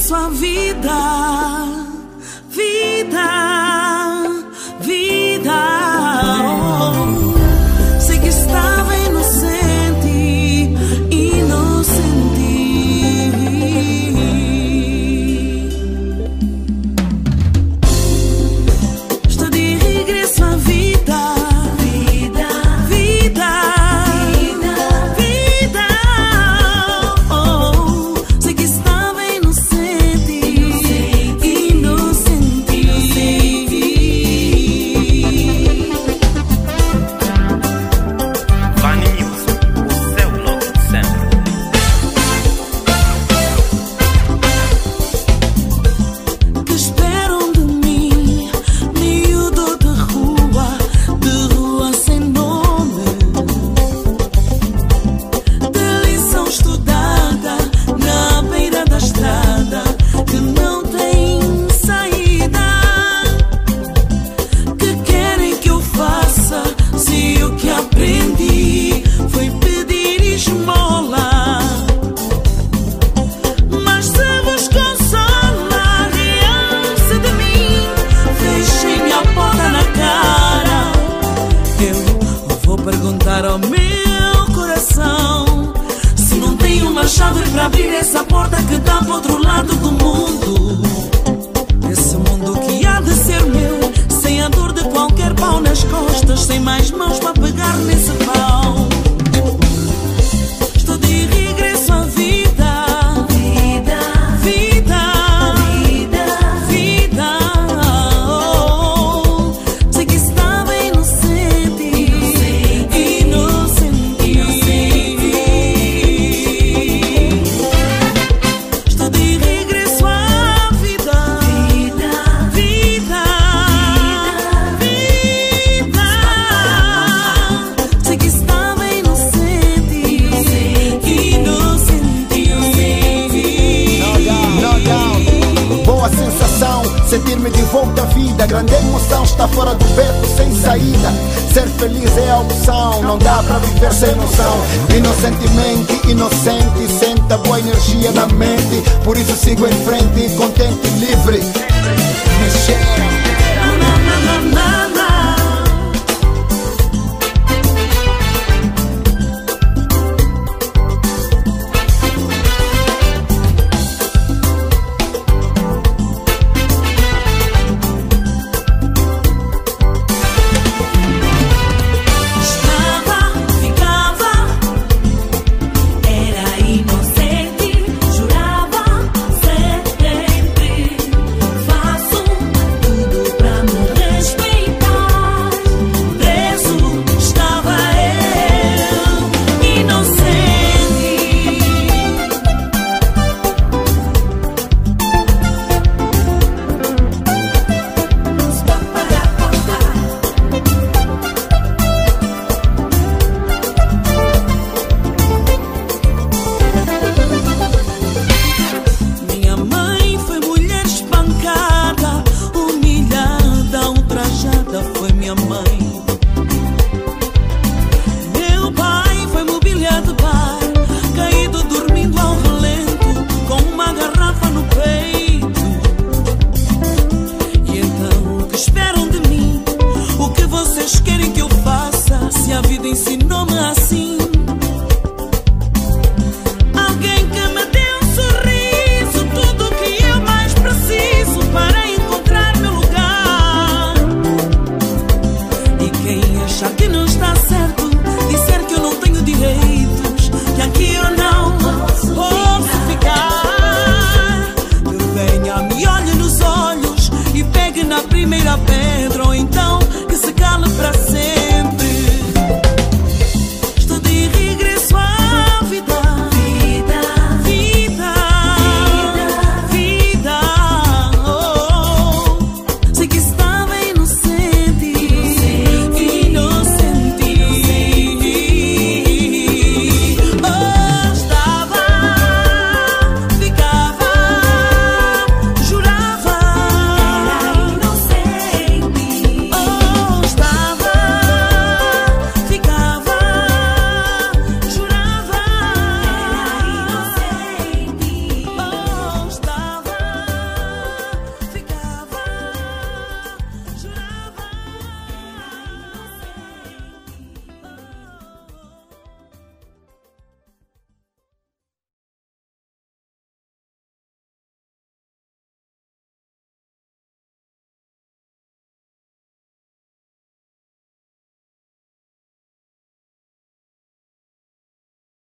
sua vida, vida. abrir essa porta que dá pro outro lado do mundo. está fora do beco sem saída. Ser feliz é a opção, não dá para viver sem noção. Inocentemente, inocente, senta boa energia na mente. Por isso sigo em frente, contente e livre. Mexeram. Ooh.